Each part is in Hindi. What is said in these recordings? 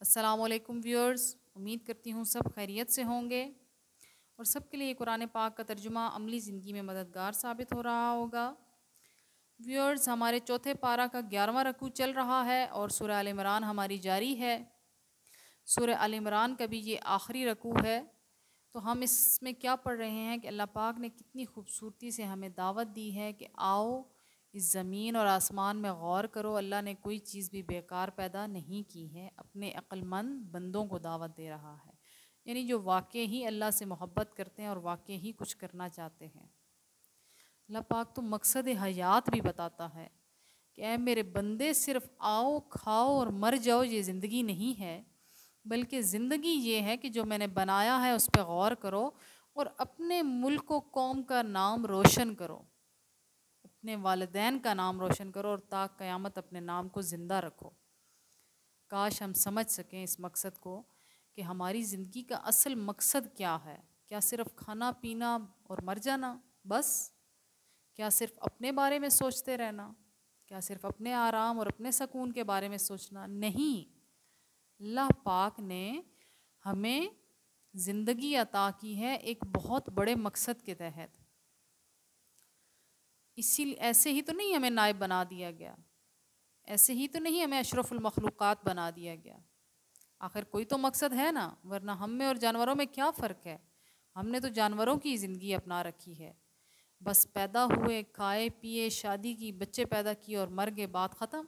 असलकुम व्यूअर्स उम्मीद करती हूँ सब खैरियत से होंगे। और सब के लिए कुरान पाक का तर्जुमा अमली ज़िंदगी में मददगार साबित हो रहा होगा। व्यूअर्स हमारे चौथे पारा का ग्यारहवा रकू चल रहा है और सूर्य आल इमरान हमारी जारी है। सूर्य आल इमरान का भी ये आखिरी रकू है। तो हम इसमें क्या पढ़ रहे हैं कि अल्लाह पाक ने कितनी खूबसूरती से हमें दावत दी है कि आओ इस ज़मीन और आसमान में गौर करो, अल्लाह ने कोई चीज़ भी बेकार पैदा नहीं की है, अपने अक्लमंद बंदों को दावत दे रहा है। यानी जो वाकई ही अल्लाह से मोहब्बत करते हैं और वाकई ही कुछ करना चाहते हैं। अल्लाह पाक तो मकसद हयात भी बताता है कि, ऐ मेरे बंदे, सिर्फ़ आओ, खाओ और मर जाओ, ये ज़िंदगी नहीं है, बल्कि ज़िंदगी ये है कि जो मैंने बनाया है उस पर गौर करो और अपने मुल्क व कौम का नाम रोशन करो। अपने वालदेन का नाम रोशन करो और ताक क़यामत अपने नाम को ज़िंदा रखो। काश हम समझ सकें इस मकसद को कि हमारी ज़िंदगी का असल मकसद क्या है। क्या सिर्फ़ खाना, पीना और मर जाना? बस। क्या सिर्फ़ अपने बारे में सोचते रहना? क्या सिर्फ़ अपने आराम और अपने सकून के बारे में सोचना? नहीं। अल्लाह पाक ने हमें ज़िंदगी अता की है एक बहुत बड़े मकसद के तहत। इसी ऐसे ही तो नहीं हमें नायब बना दिया गया। ऐसे ही तो नहीं हमें अशरफुलमखलूक़ात बना दिया गया। आखिर कोई तो मकसद है ना, वरना हम में और जानवरों में क्या फ़र्क है? हमने तो जानवरों की ज़िंदगी अपना रखी है। बस पैदा हुए, खाए, पिए, शादी की, बच्चे पैदा किए और मर गए, बात ख़त्म।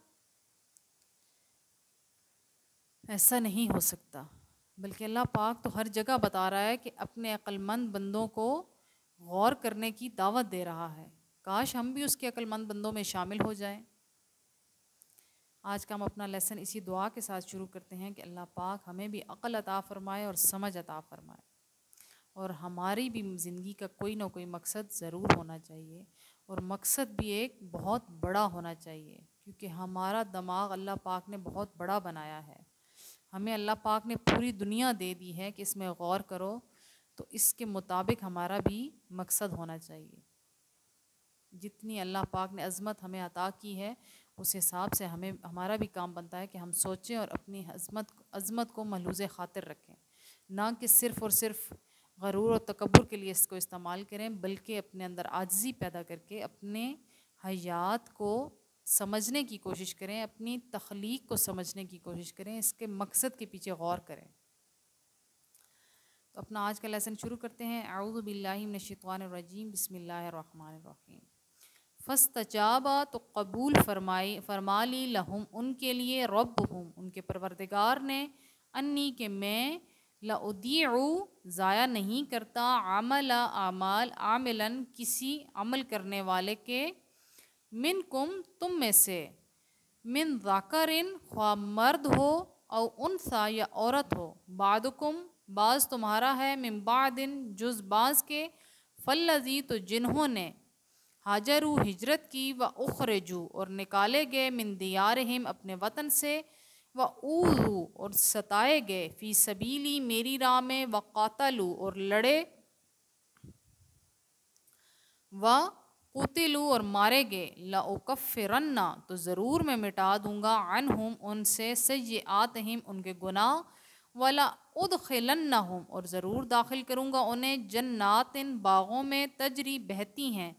ऐसा नहीं हो सकता। बल्कि अल्लाह पाक तो हर जगह बता रहा है कि अपने अक्लमंद बंदों को गौर करने की दावत दे रहा है। काश हम भी उसके अक्लमंद बंदों में शामिल हो जाएँ। आज का हम अपना लेसन इसी दुआ के साथ शुरू करते हैं कि अल्लाह पाक हमें भी अक़ल अता फ़रमाए और समझ अता फ़रमाए। और हमारी भी ज़िंदगी का कोई ना कोई मकसद ज़रूर होना चाहिए और मकसद भी एक बहुत बड़ा होना चाहिए, क्योंकि हमारा दिमाग अल्लाह पाक ने बहुत बड़ा बनाया है। हमें अल्लाह पाक ने पूरी दुनिया दे दी है कि इसमें गौर करो तो इसके मुताबिक हमारा भी मकसद होना चाहिए। जितनी अल्लाह पाक ने अज़मत हमें अता की है, उस हिसाब से हमें, हमारा भी काम बनता है कि हम सोचें और अपनी अज़मत अज़मत को महलूज ख़ातिर रखें। ना कि सिर्फ़ और सिर्फ़ गरूर और तकबर के लिए इसको इस्तेमाल करें, बल्कि अपने अंदर आजी पैदा करके अपने हयात को समझने की कोशिश करें, अपनी तख्लीक को समझने की कोशिश करें, इसके मकसद के पीछे गौर करें। तो अपना आज का लेसन शुरू करते हैं। आउज़बिल्लिनशैतवानरजीम बसमीम फ़स्तजाबा तो कबूल फरमाई फरमा ली लहुम, उनके लिए रब हूँ उनके परवरदिगार ने, अन्नी के मैं लउदीऊ, ज़ाया नहीं करता आमल आमाल, आमिलन किसी अमल करने वाले के मिन कुम तुम में से, मिन ज़ाकरिन, ख्वा मर्द हो और उनसा या औरत हो, बादकुम, बाज़ तुम्हारा है, मिन बादिन जुज़ बाज़ के फल लजी तो जिन्होंने हाजरू हिजरत की व उखरजू और निकाले गए मिन अपने वतन से व ऊलू और सताए गए फ़ी सबीली मेरी राह में व कातलू और लड़े व कुतिलू और मारे गए। लफ़िरन्ना तो ज़रूर मैं मिटा दूँगा अन हम उनसे आतहिम उनके गुनाह। वाला उद खिलन्ना हम और ज़रूर दाखिल करूँगा उन्हें। जन्नातिन बागों में तजरी बहती हैं।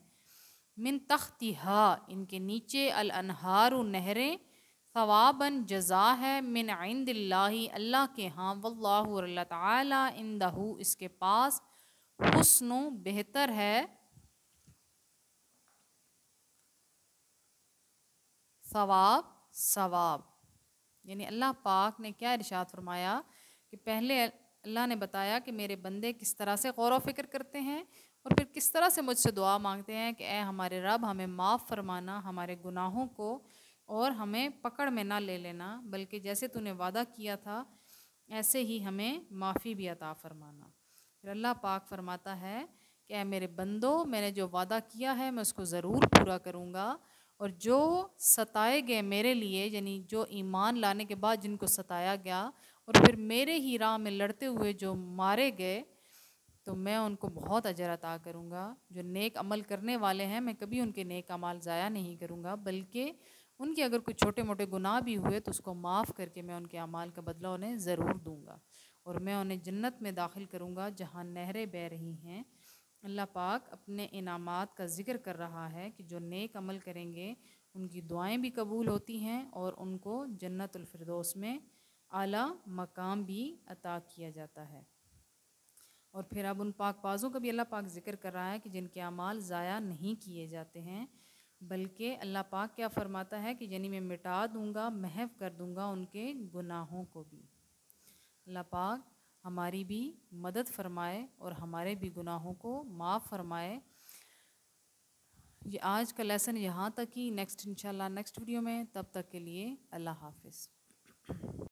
मिन तख्ती हा इनके नीचे अल अनहार नहरें, सवाबन जजा है मिन आइंदिल्लाही अल्लाह के हाँ वल्लाह ताला इंदहू, इसके पास हुस्न बेहतर है। सवाब सवाब। यानी अल्लाह पाक ने क्या इरशाद फरमाया कि पहले अल्लाह ने बताया कि मेरे बंदे किस तरह से गौर फ़िक्र करते हैं और फिर किस तरह से मुझसे दुआ मांगते हैं कि ए हमारे रब, हमें माफ़ फरमाना, हमारे गुनाहों को और हमें पकड़ में ना ले लेना, बल्कि जैसे तूने वादा किया था, ऐसे ही हमें माफ़ी भी अता फरमाना। फिर अल्लाह पाक फरमाता है कि ए मेरे बंदो, मैंने जो वादा किया है, मैं उसको ज़रूर पूरा करूँगा और जो सताए गए मेरे लिए, यानी जो ईमान लाने के बाद जिनको सताया गया और फिर मेरे ही राह में लड़ते हुए जो मारे गए तो मैं उनको बहुत अजर अता करूँगा। जो नेक अमल करने वाले हैं, मैं कभी उनके नेक अमाल ज़ाया नहीं करूँगा। बल्कि उनके अगर कोई छोटे मोटे गुनाह भी हुए तो उसको माफ़ करके मैं उनके अमाल का बदला उन्हें ज़रूर दूँगा और मैं उन्हें जन्नत में दाखिल करूँगा, जहाँ नहरें बह रही हैं। अल्लाह पाक अपने इनामात का ज़िक्र कर रहा है कि जो नेक अमल करेंगे, उनकी दुआएँ भी कबूल होती हैं और उनको जन्नतफरदोस में आला मकाम भी अता किया जाता है। और फिर अब उन पाक बाज़ों का भी अल्लाह पाक ज़िक्र कर रहा है कि जिनके अमाल ज़ाया नहीं किए जाते हैं, बल्कि अल्लाह पाक क्या फ़रमाता है कि यानी मैं मिटा दूँगा, महव कर दूँगा उनके गुनाहों को भी। अल्लाह पाक हमारी भी मदद फरमाए और हमारे भी गुनाहों को माफ़ फरमाए। ये आज का लेसन यहाँ तक ही। नेक्स्ट इंशाल्लाह नेक्स्ट वीडियो में तब तक के लिए अल्लाह हाफिज़।